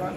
아